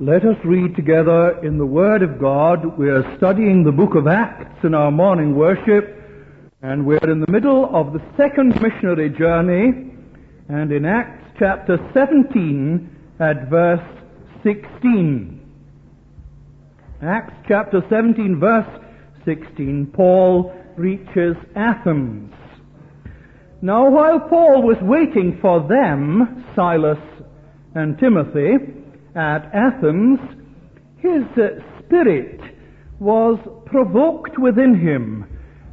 Let us read together in the Word of God. We are studying the book of Acts in our morning worship, and we're in the middle of the second missionary journey, and in Acts chapter 17 at verse 16. Acts chapter 17 verse 16, Paul reaches Athens. Now while Paul was waiting for them, Silas and Timothy, at Athens, his uh, spirit was provoked within him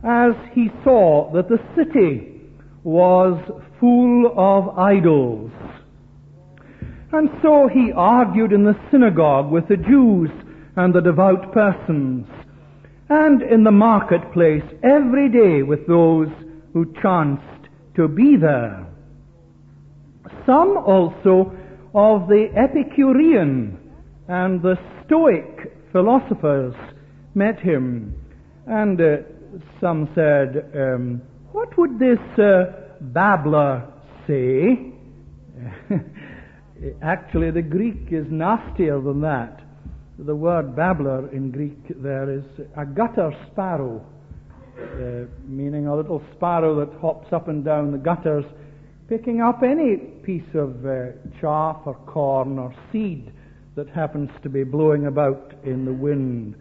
as he saw that the city was full of idols. And so he argued in the synagogue with the Jews and the devout persons, and in the marketplace every day with those who chanced to be there. Some also of the Epicurean and the Stoic philosophers met him, and uh, some said, um, What would this uh, babbler say? Actually, the Greek is nastier than that. The word babbler in Greek there is a gutter sparrow, uh, meaning a little sparrow that hops up and down the gutters picking up any piece of uh, chaff or corn or seed that happens to be blowing about in the wind.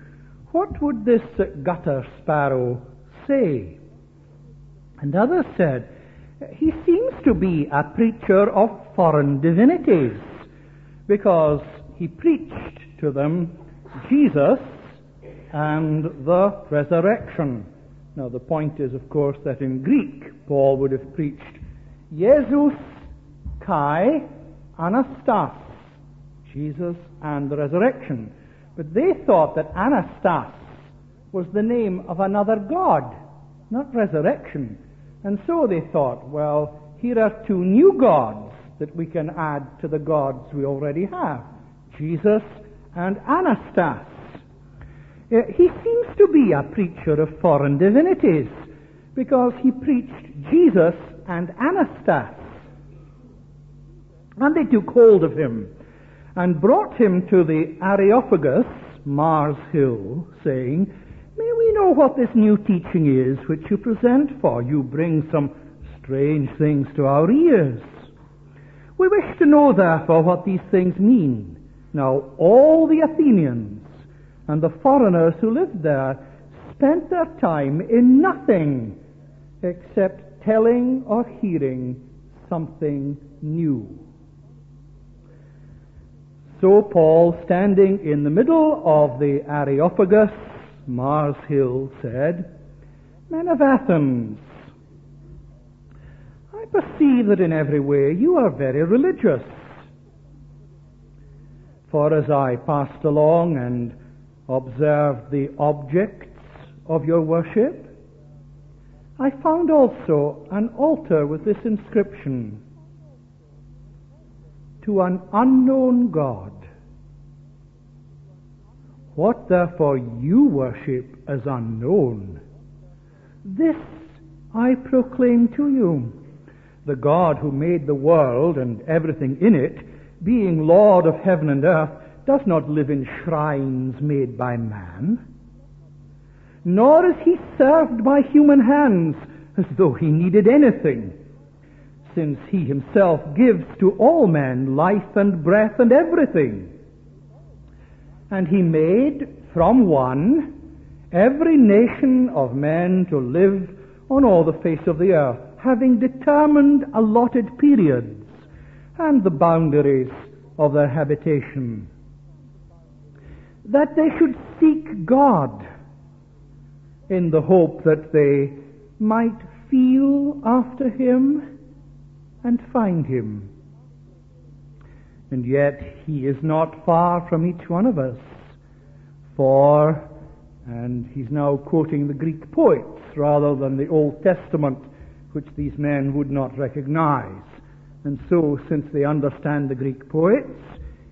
What would this gutter sparrow say? And others said, He seems to be a preacher of foreign divinities because he preached to them Jesus and the resurrection. Now, the point is, of course, that in Greek, Paul would have preached Jesus Kai Anastas, Jesus and the resurrection. But they thought that Anastas was the name of another God, not resurrection. And so they thought, well, here are two new gods that we can add to the gods we already have Jesus and Anastas. Uh, he seems to be a preacher of foreign divinities because he preached Jesus and Anastas. And they took hold of him and brought him to the Areopagus, Mars Hill, saying, May we know what this new teaching is which you present, for you bring some strange things to our ears. We wish to know, therefore, what these things mean. Now, all the Athenians and the foreigners who lived there spent their time in nothing except telling or hearing something new. So Paul, standing in the middle of the Areopagus, Mars Hill, said, Men of Athens, I perceive that in every way you are very religious. For as I passed along and observed the objects of your worship, I found also an altar with this inscription To an unknown God. What therefore you worship as unknown, this I proclaim to you. The God who made the world and everything in it, being Lord of heaven and earth, does not live in shrines made by man nor is he served by human hands as though he needed anything, since he himself gives to all men life and breath and everything. And he made from one every nation of men to live on all the face of the earth, having determined allotted periods and the boundaries of their habitation, that they should seek God in the hope that they might feel after him and find him. And yet he is not far from each one of us. For, and he's now quoting the Greek poets rather than the Old Testament, which these men would not recognize. And so, since they understand the Greek poets,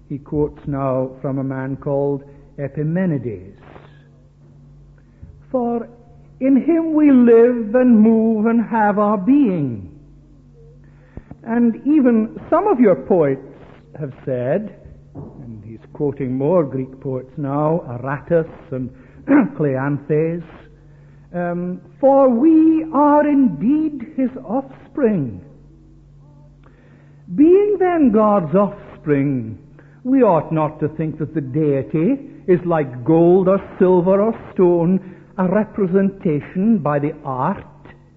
he quotes now from a man called Epimenides. For in him we live and move and have our being. And even some of your poets have said, and he's quoting more Greek poets now, Aratus and Cleanthes. Um, for we are indeed his offspring. Being then God's offspring, we ought not to think that the deity is like gold or silver or stone, a representation by the art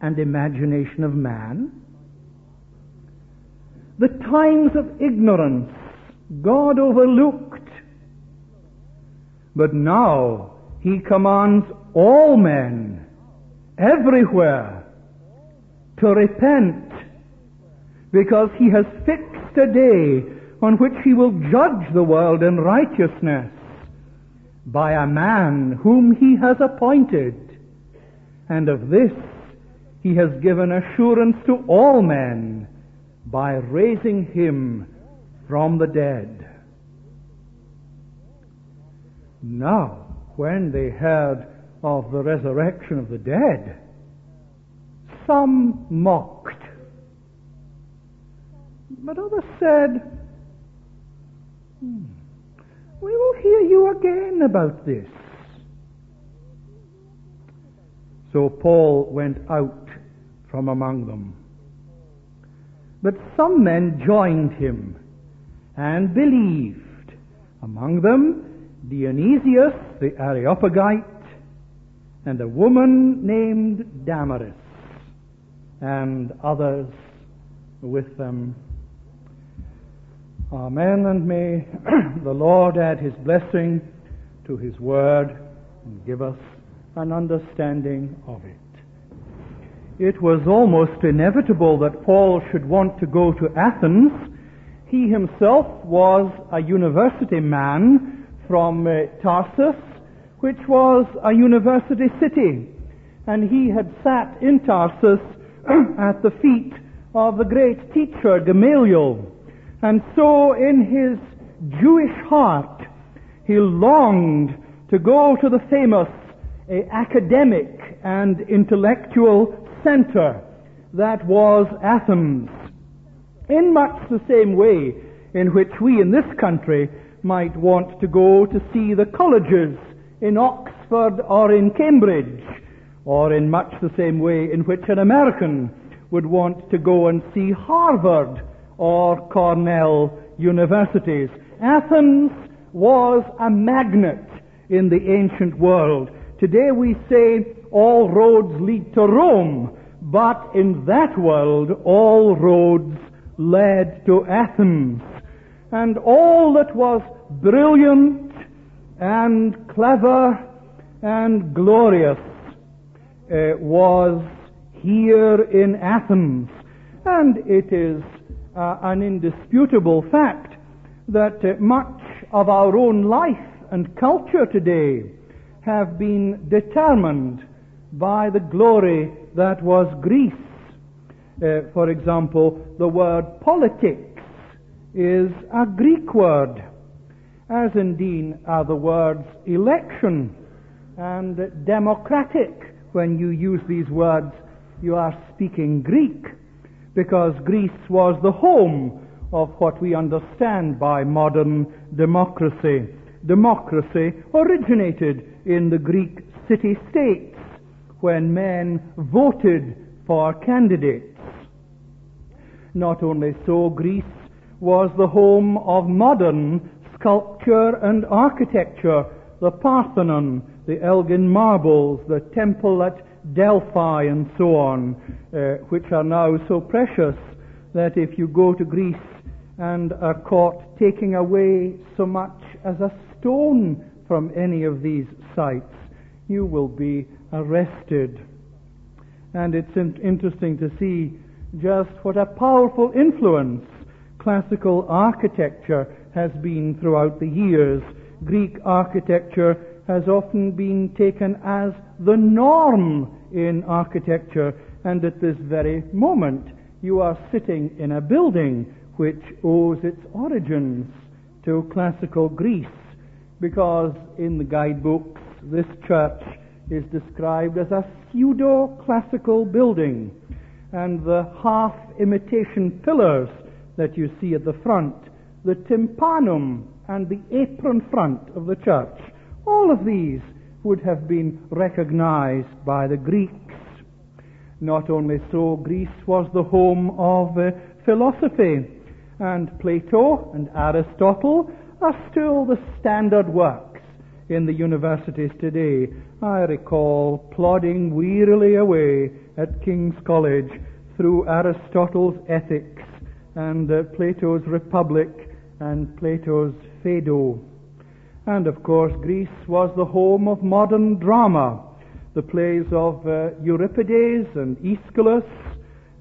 and imagination of man. The times of ignorance God overlooked. But now he commands all men, everywhere, to repent, because he has fixed a day on which he will judge the world in righteousness by a man whom he has appointed. And of this he has given assurance to all men by raising him from the dead. Now, when they heard of the resurrection of the dead, some mocked. But others said, hmm, We will hear you again about this. So Paul went out from among them. But some men joined him and believed. Among them, Dionysius the Areopagite and a woman named Damaris and others with them. Amen. And may the Lord add his blessing to his word and give us an understanding of it. It was almost inevitable that Paul should want to go to Athens. He himself was a university man from uh, Tarsus, which was a university city. And he had sat in Tarsus at the feet of the great teacher Gamaliel. And so in his Jewish heart, he longed to go to the famous uh, academic and intellectual center that was Athens. In much the same way in which we in this country might want to go to see the colleges in Oxford or in Cambridge, or in much the same way in which an American would want to go and see Harvard or Cornell universities. Athens was a magnet in the ancient world. Today we say all roads lead to Rome, but in that world all roads led to Athens. And all that was brilliant and clever and glorious uh, was here in Athens. And it is uh, an indisputable fact that uh, much of our own life and culture today have been determined by the glory that was Greece. Uh, for example, the word politics is a Greek word, as indeed are the words election and democratic. When you use these words, you are speaking Greek, because Greece was the home of what we understand by modern democracy. Democracy originated in the Greek city-states when men voted for candidates. Not only so, Greece was the home of modern sculpture and architecture, the Parthenon, the Elgin marbles, the temple at Delphi, and so on, uh, which are now so precious that if you go to Greece and are caught taking away so much as a stone from any of these sites, you will be arrested. And it's interesting to see just what a powerful influence classical architecture has been throughout the years. Greek architecture has often been taken as the norm in architecture, and at this very moment you are sitting in a building which owes its origins to classical Greece, because in the guidebooks this church is described as a pseudo-classical building, and the half imitation pillars that you see at the front, the tympanum and the apron front of the church. All of these would have been recognized by the Greeks. Not only so, Greece was the home of uh, philosophy, and Plato and Aristotle are still the standard works in the universities today. I recall plodding wearily away at King's College through Aristotle's Ethics and uh, Plato's Republic and Plato's Phaedo. And of course, Greece was the home of modern drama. The plays of uh, Euripides and Aeschylus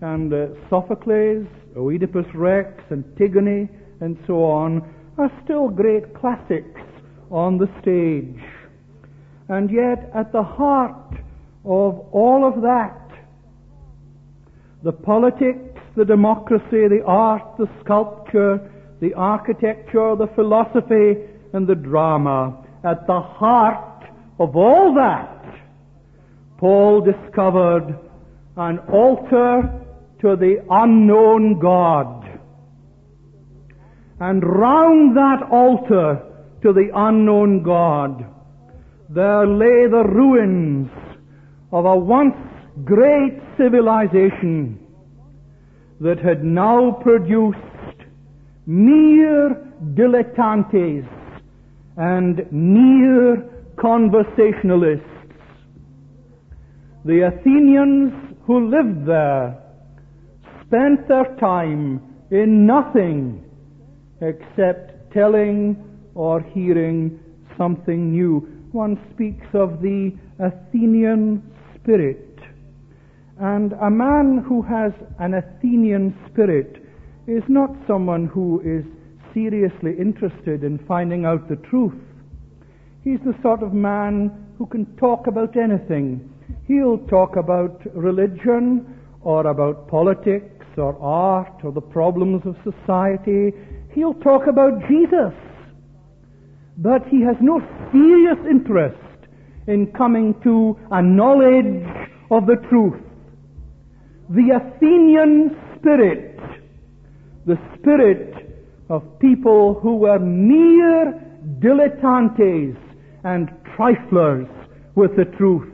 and uh, Sophocles, Oedipus Rex, Antigone, and so on are still great classics on the stage. And yet, at the heart of all of that, the politics, the democracy, the art, the sculpture, the architecture, the philosophy, and the drama, at the heart of all that, Paul discovered an altar to the unknown God. And round that altar to the unknown God, there lay the ruins of a once great civilization that had now produced mere dilettantes and mere conversationalists. The Athenians who lived there spent their time in nothing except telling or hearing something new. One speaks of the Athenian spirit. And a man who has an Athenian spirit is not someone who is seriously interested in finding out the truth. He's the sort of man who can talk about anything. He'll talk about religion or about politics or art or the problems of society. He'll talk about Jesus. But he has no serious interest in coming to a knowledge of the truth. The Athenian spirit, the spirit of people who were mere dilettantes and triflers with the truth.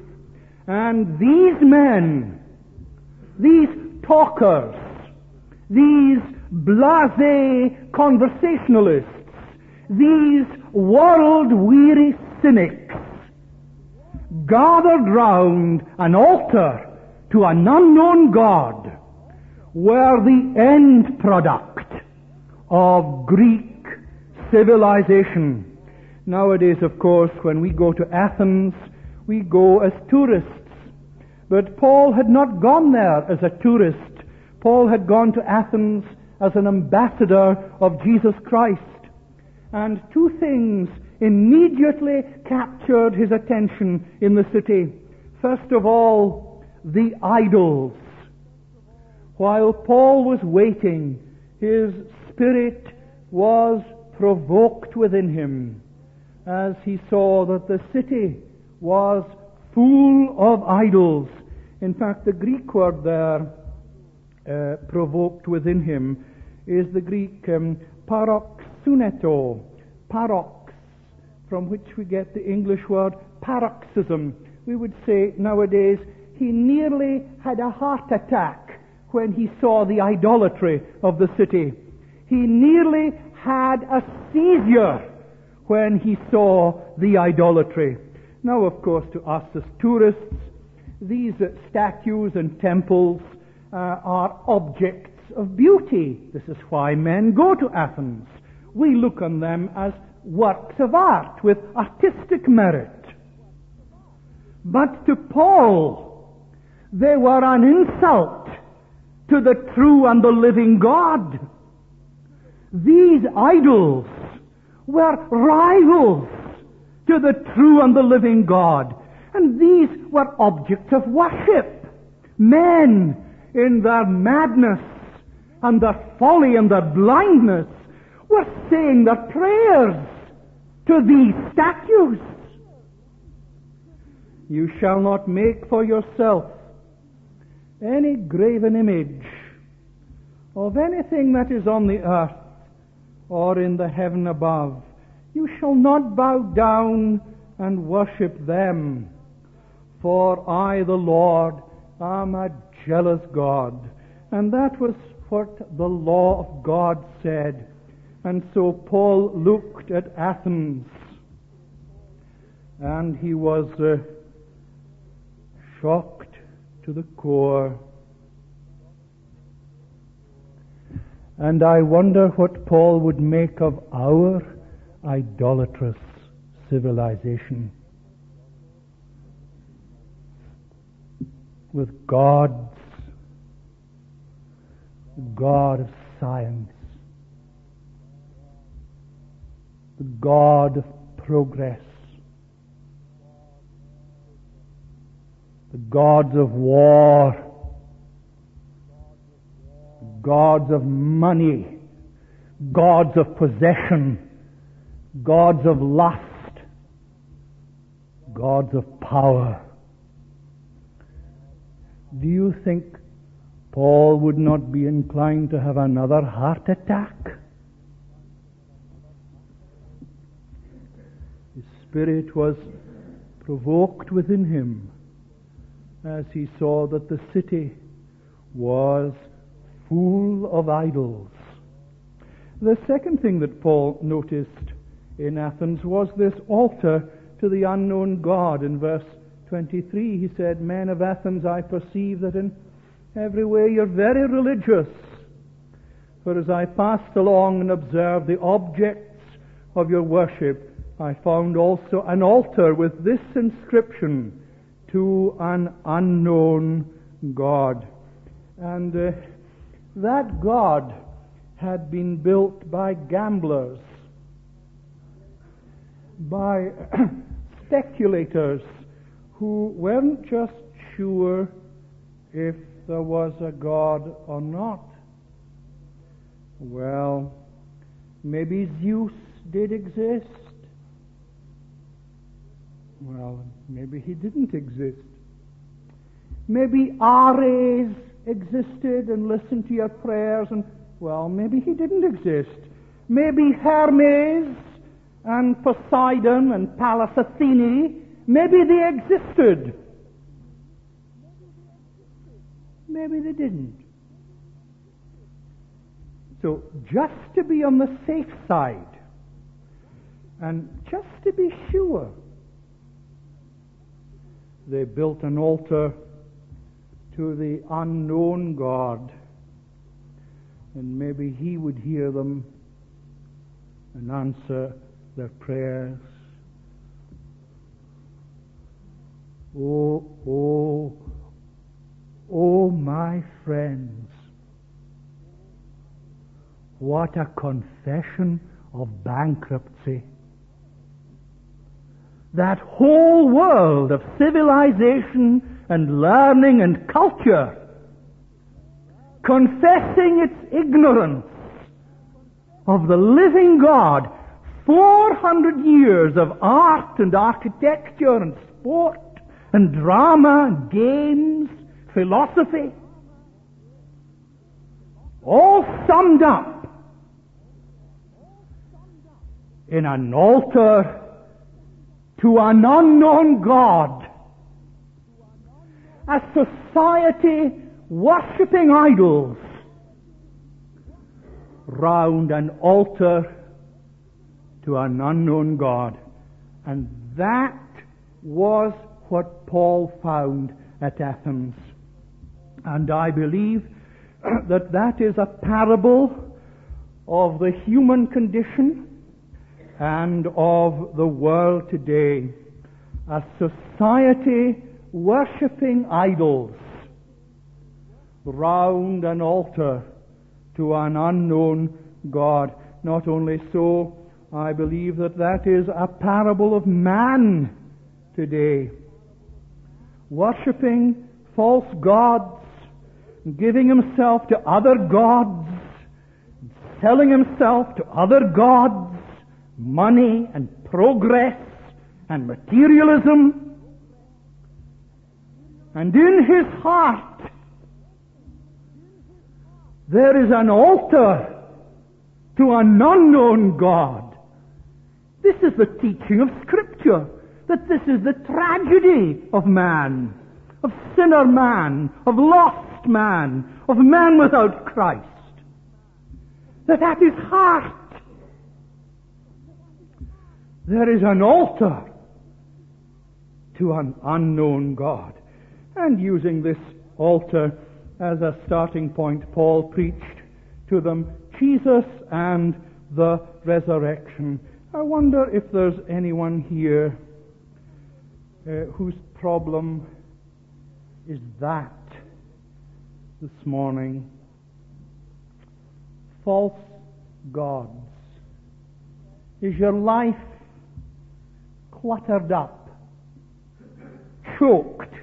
And these men, these talkers, these blase conversationalists, these world-weary cynics, gathered round an altar to an unknown God were the end product of Greek civilization. Nowadays, of course, when we go to Athens, we go as tourists. But Paul had not gone there as a tourist. Paul had gone to Athens as an ambassador of Jesus Christ. And two things immediately captured his attention in the city. First of all, the idols. While Paul was waiting, his spirit was provoked within him as he saw that the city was full of idols. In fact, the Greek word there, uh, provoked within him, is the Greek um, paroxuneto, parox, from which we get the English word paroxysm. We would say nowadays, he nearly had a heart attack when he saw the idolatry of the city. He nearly had a seizure when he saw the idolatry. Now, of course, to us as tourists, these statues and temples uh, are objects of beauty. This is why men go to Athens. We look on them as works of art with artistic merit. But to Paul, they were an insult to the true and the living God. These idols were rivals to the true and the living God. And these were objects of worship. Men, in their madness and their folly and their blindness, were saying their prayers to these statues. You shall not make for yourself any graven image of anything that is on the earth or in the heaven above, You shall not bow down and worship them. For I, the Lord, am a jealous God. And that was what the law of God said. And so Paul looked at Athens and he was uh, shocked to the core. And I wonder what Paul would make of our idolatrous civilization. With gods, the God of science, the God of progress, the gods of war, gods of money, gods of possession, gods of lust, gods of power. Do you think Paul would not be inclined to have another heart attack? His spirit was provoked within him as he saw that the city was full of idols. The second thing that Paul noticed in Athens was this altar to the unknown God. In verse 23, he said, Men of Athens, I perceive that in every way you're very religious. For as I passed along and observed the objects of your worship, I found also an altar with this inscription to an unknown God. And uh, that God had been built by gamblers, by speculators who weren't just sure if there was a God or not. Well, maybe Zeus did exist. Well, maybe he didn't exist. Maybe Ares existed and listened to your prayers and, well, maybe he didn't exist. Maybe Hermes and Poseidon and Pallas Athene, maybe they existed. Maybe they didn't. So just to be on the safe side, and just to be sure, they built an altar to the unknown God, and maybe He would hear them and answer their prayers. Oh, oh, oh, my friends, what a confession of bankruptcy. That whole world of civilization and learning and culture. Confessing its ignorance of the living God. 400 years of art and architecture and sport and drama and games, philosophy, all summed up in an altar to an unknown God. A society worshipping idols round an altar to an unknown God. And that was what Paul found at Athens. And I believe that that is a parable of the human condition and of the world today. A society worshipping idols round an altar to an unknown God. Not only so, I believe that that is a parable of man today. Worshipping false gods, giving himself to other gods, selling himself to other gods, money and progress and materialism. And in his heart, there is an altar to an unknown God. This is the teaching of Scripture, that this is the tragedy of man, of sinner man, of lost man, of man without Christ. That at his heart there is an altar to an unknown God. And using this altar as a starting point, Paul preached to them Jesus and the resurrection. I wonder if there's anyone here uh, whose problem is that this morning. False gods. Is your life cluttered up, choked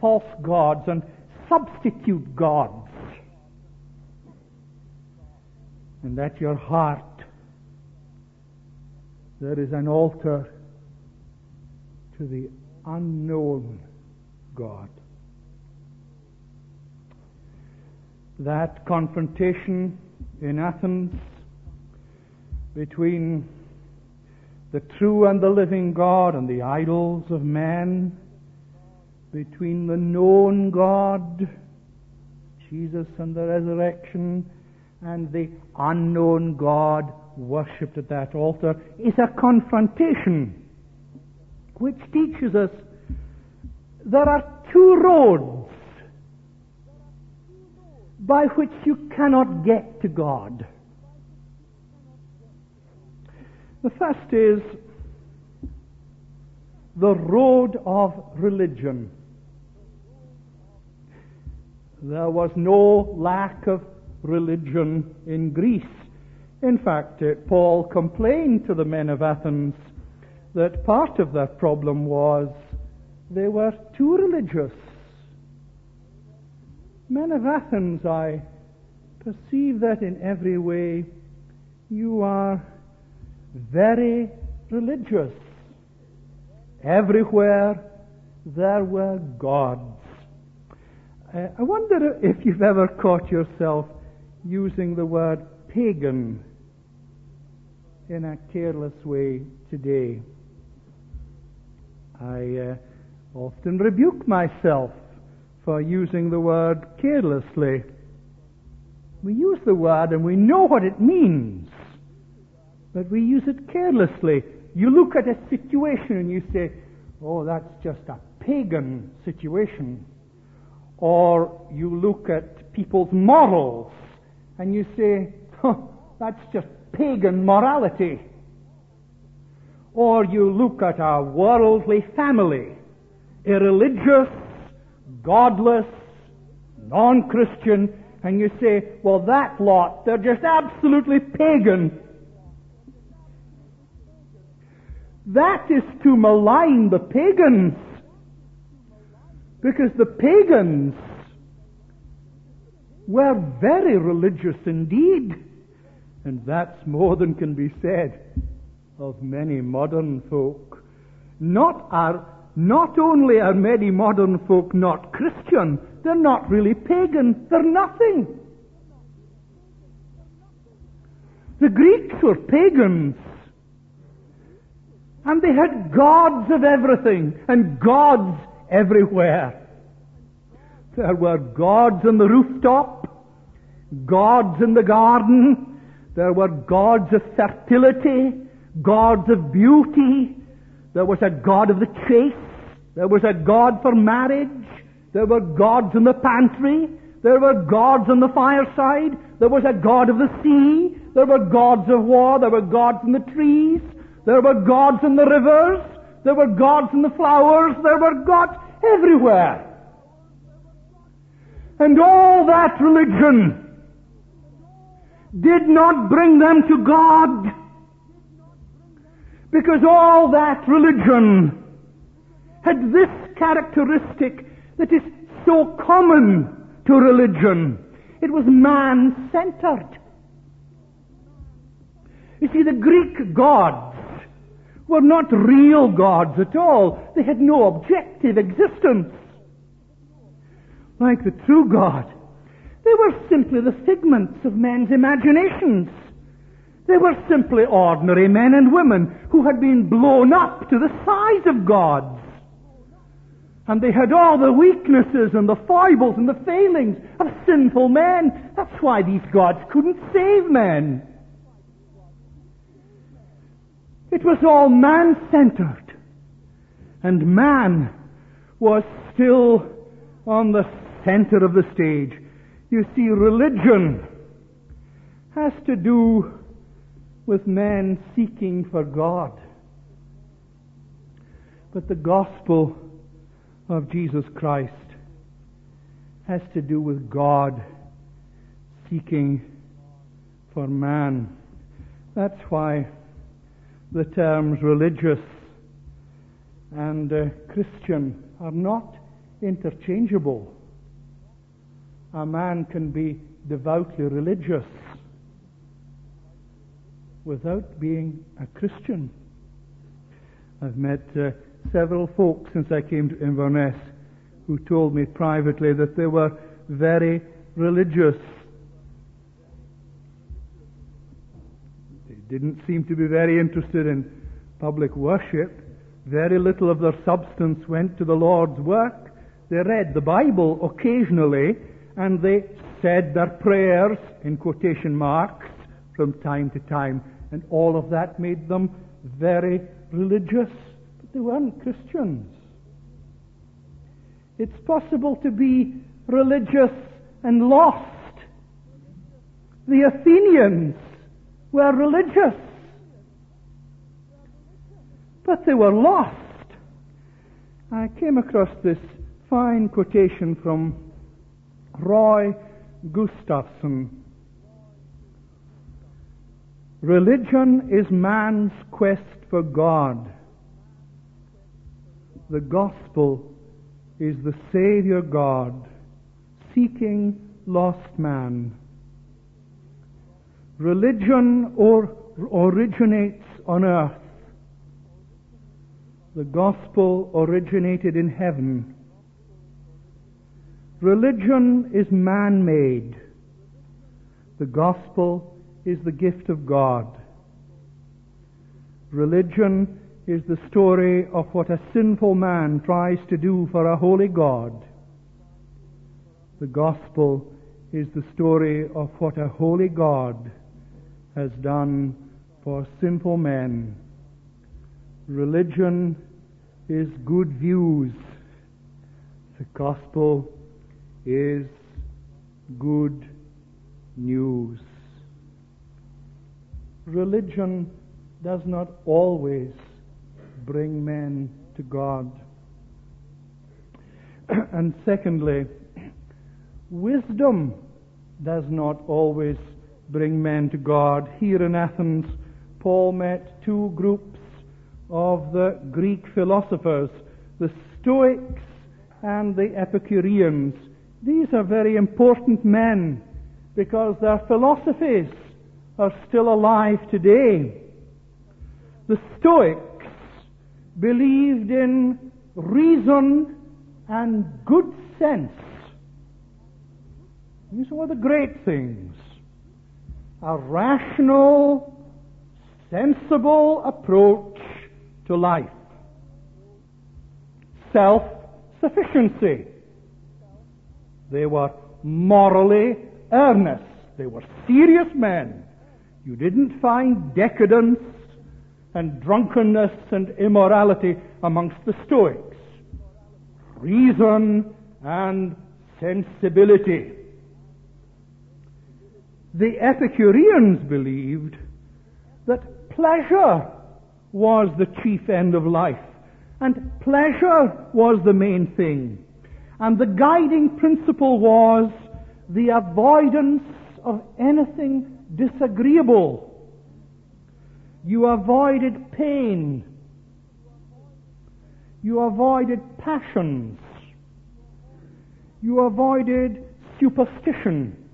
false gods and substitute gods? And at your heart there is an altar to the unknown God. That confrontation in Athens between the true and the living God and the idols of men, between the known God, Jesus and the resurrection, and the unknown God worshipped at that altar, is a confrontation which teaches us there are two roads by which you cannot get to God. The first is the road of religion. There was no lack of religion in Greece. In fact, Paul complained to the men of Athens that part of their problem was they were too religious. Men of Athens, I perceive that in every way you are very religious. Everywhere there were gods. Uh, I wonder if you've ever caught yourself using the word pagan in a careless way today. I uh, often rebuke myself for using the word carelessly. We use the word and we know what it means, but we use it carelessly. You look at a situation and you say, oh, that's just a pagan situation. Or you look at people's morals and you say, oh, that's just pagan morality. Or you look at a worldly family, irreligious, godless, non-Christian, and you say, well, that lot, they're just absolutely pagan. That is to malign the pagans. Because the pagans were very religious indeed. And that's more than can be said of many modern folk. Not are, not only are many modern folk not Christian, they're not really pagan. They're nothing. The Greeks were pagans. And they had gods of everything and gods everywhere. There were gods on the rooftop, gods in the garden, there were gods of fertility, gods of beauty. There was a god of the chase. There was a god for marriage. There were gods in the pantry. There were gods on the fireside. There was a god of the sea. There were gods of war. There were gods in the trees. There were gods in the rivers. There were gods in the flowers. There were gods everywhere. And all that religion did not bring them to God. Because all that religion had this characteristic that is so common to religion. It was man-centered. You see, the Greek gods were not real gods at all. They had no objective existence. Like the true God, they were simply the figments of men's imaginations. They were simply ordinary men and women who had been blown up to the size of gods. And they had all the weaknesses and the foibles and the failings of sinful men. That's why these gods couldn't save men. It was all man-centered. And man was still on the center of the stage. You see, religion has to do with man seeking for God. But the gospel of Jesus Christ has to do with God seeking for man. That's why the terms religious and uh, Christian are not interchangeable. A man can be devoutly religious without being a Christian. I've met uh, several folks since I came to Inverness who told me privately that they were very religious. Didn't seem to be very interested in public worship. Very little of their substance went to the Lord's work. They read the Bible occasionally and they said their prayers in quotation marks from time to time. And all of that made them very religious. But they weren't Christians. It's possible to be religious and lost. The Athenians were religious, but they were lost. I came across this fine quotation from Roy Gustafson. Religion is man's quest for God. The gospel is the Savior God seeking lost man. Religion or originates on earth. The gospel originated in heaven. Religion is man-made. The gospel is the gift of God. Religion is the story of what a sinful man tries to do for a holy God. The gospel is the story of what a holy God has done for simple men. Religion is good views. The gospel is good news. Religion does not always bring men to God. and secondly, wisdom does not always bring men to God. Here in Athens, Paul met two groups of the Greek philosophers, the Stoics and the Epicureans. These are very important men because their philosophies are still alive today. The Stoics believed in reason and good sense. These were the great things. A rational, sensible approach to life. Self-sufficiency. They were morally earnest. They were serious men. You didn't find decadence and drunkenness and immorality amongst the Stoics. Reason and sensibility. The Epicureans believed that pleasure was the chief end of life, and pleasure was the main thing. And the guiding principle was the avoidance of anything disagreeable. You avoided pain. You avoided passions. You avoided superstition.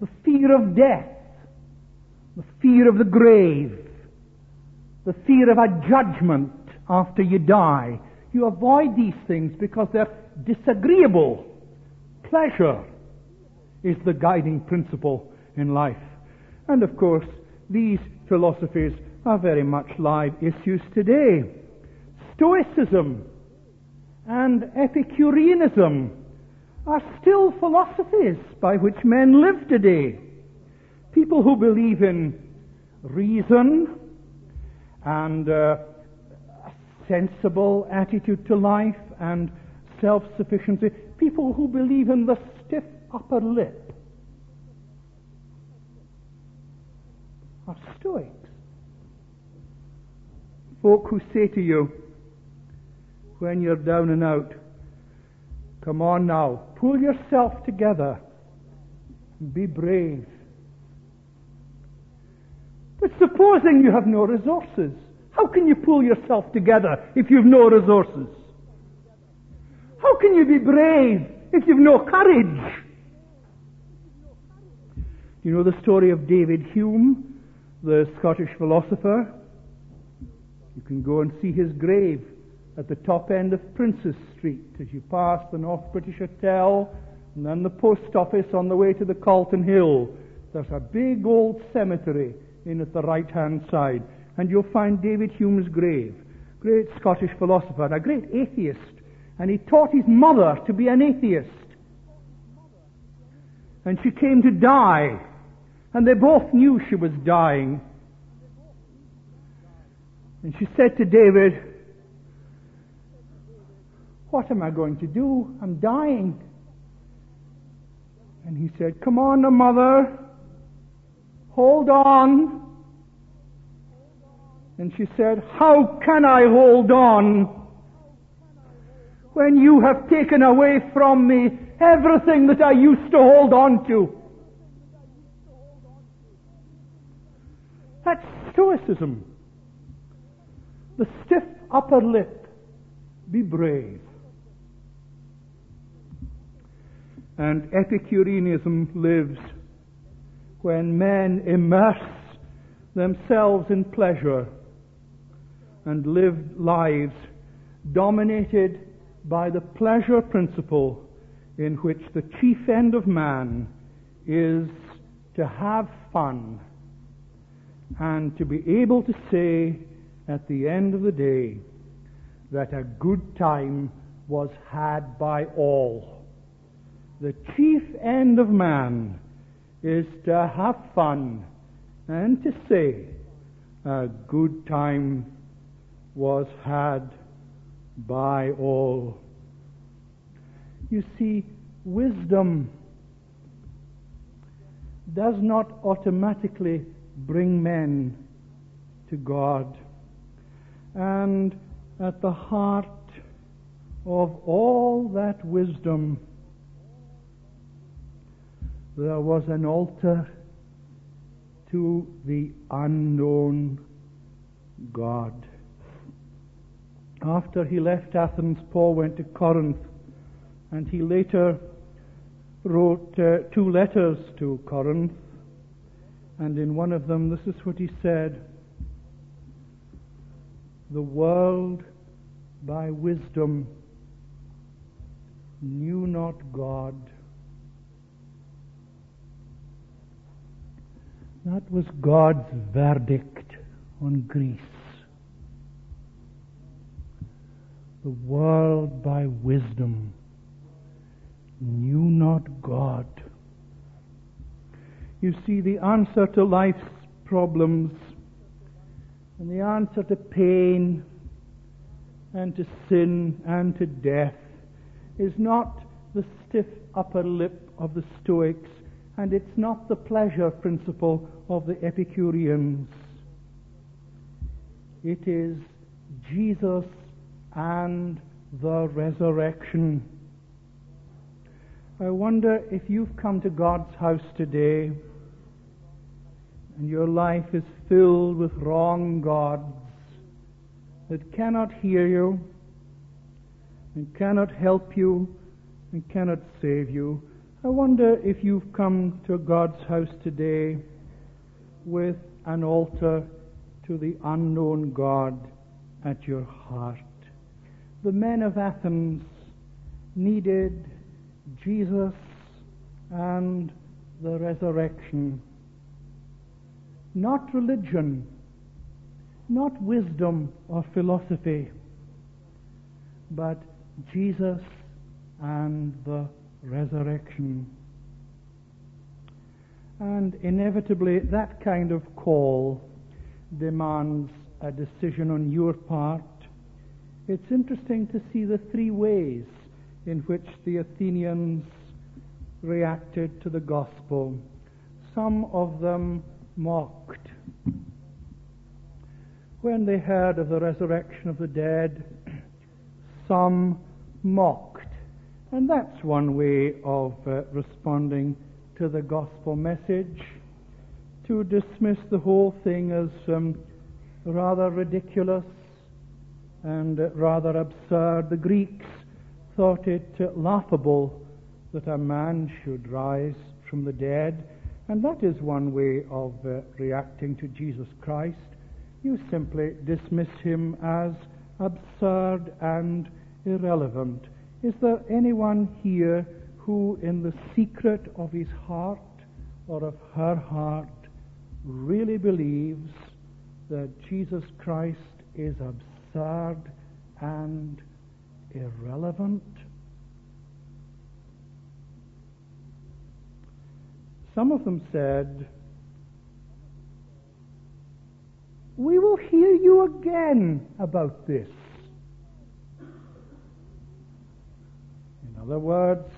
The fear of death. The fear of the grave. The fear of a judgment after you die. You avoid these things because they're disagreeable. Pleasure is the guiding principle in life. And of course, these philosophies are very much live issues today. Stoicism and Epicureanism are still philosophies by which men live today. People who believe in reason and uh, a sensible attitude to life and self-sufficiency. People who believe in the stiff upper lip are Stoics. Folk who say to you, when you're down and out, come on now, pull yourself together, be brave. But supposing you have no resources, how can you pull yourself together if you've no resources? How can you be brave if you've no courage? You know the story of David Hume, the Scottish philosopher? You can go and see his grave at the top end of Princes Street as you pass the North British Hotel and then the post office on the way to the Calton Hill. There's a big old cemetery in at the right hand side, and you'll find David Hume's grave. Great Scottish philosopher, and a great atheist, and he taught his mother to be an atheist. And she came to die, and they both knew she was dying. And she said to David, What am I going to do? I'm dying. And he said, Come on, mother. Hold on. And she said, How can I hold on when you have taken away from me everything that I used to hold on to? That's Stoicism. The stiff upper lip. Be brave. And Epicureanism lives when men immerse themselves in pleasure and live lives dominated by the pleasure principle in which the chief end of man is to have fun and to be able to say at the end of the day that a good time was had by all. The chief end of man is to have fun and to say a good time was had by all. You see, wisdom does not automatically bring men to God. And at the heart of all that wisdom there was an altar to the unknown God. After he left Athens, Paul went to Corinth, and he later wrote uh, two letters to Corinth, and in one of them, this is what he said The world by wisdom knew not God That was God's verdict on Greece. The world by wisdom knew not God. You see, the answer to life's problems and the answer to pain and to sin and to death is not the stiff upper lip of the Stoics, and it's not the pleasure principle of the Epicureans. It is Jesus and the resurrection. I wonder if you've come to God's house today and your life is filled with wrong gods that cannot hear you and cannot help you and cannot save you. I wonder if you've come to God's house today with an altar to the unknown God at your heart. The men of Athens needed Jesus and the resurrection. not religion, not wisdom or philosophy, but Jesus and the resurrection. And inevitably, that kind of call demands a decision on your part. It's interesting to see the three ways in which the Athenians reacted to the gospel. Some of them mocked. When they heard of the resurrection of the dead, some mocked. And that's one way of uh, responding to the gospel message, to dismiss the whole thing as um, rather ridiculous and rather absurd. The Greeks thought it laughable that a man should rise from the dead, and that is one way of uh, reacting to Jesus Christ. You simply dismiss him as absurd and irrelevant. Is there anyone here who, in the secret of his heart or of her heart, really believes that Jesus Christ is absurd and irrelevant? Some of them said, We will hear you again about this. In other words,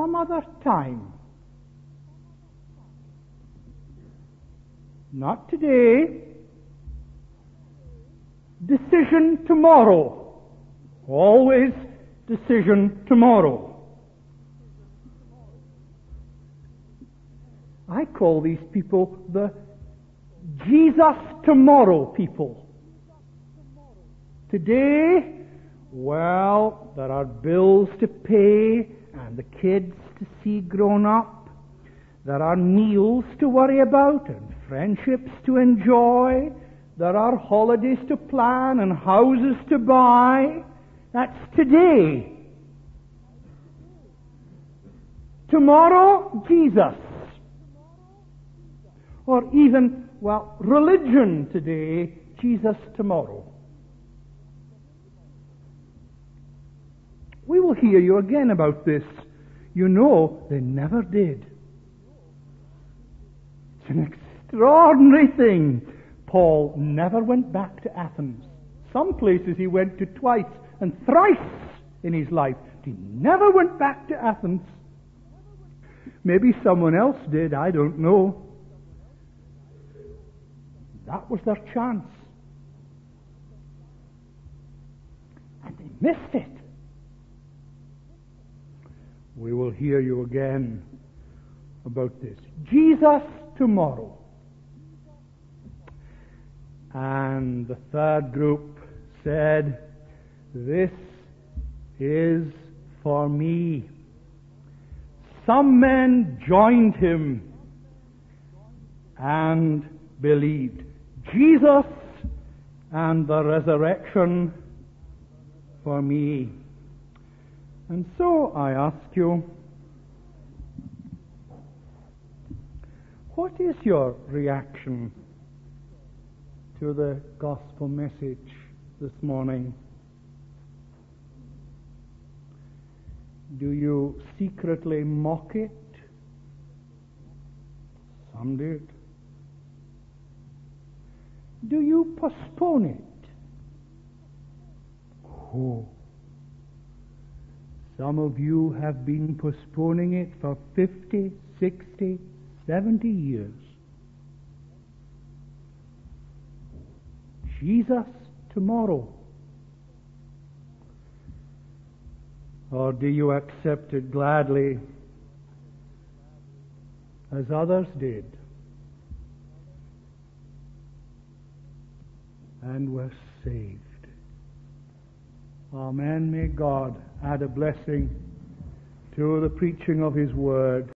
some other time. Not today. Decision tomorrow. Always decision tomorrow. I call these people the Jesus tomorrow people. Today, well, there are bills to pay and the kids to see grown up. There are meals to worry about and friendships to enjoy. There are holidays to plan and houses to buy. That's today. Tomorrow, Jesus. Or even, well, religion today, Jesus tomorrow. We will hear you again about this. You know, they never did. It's an extraordinary thing. Paul never went back to Athens. Some places he went to twice and thrice in his life. He never went back to Athens. Maybe someone else did, I don't know. That was their chance. And they missed it. We will hear you again about this. Jesus tomorrow. And the third group said, This is for me. Some men joined him and believed. Jesus and the resurrection for me. And so I ask you, what is your reaction to the gospel message this morning? Do you secretly mock it? Some did. Do you postpone it? Oh. Some of you have been postponing it for 50, 60, 70 years. Jesus tomorrow. Or do you accept it gladly as others did and were saved? Amen. May God add a blessing to the preaching of His Word.